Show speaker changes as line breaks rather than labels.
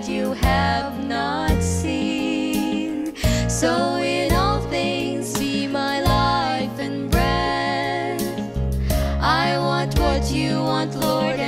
that you have not seen. So in all things be my life and breath. I want what you want, Lord.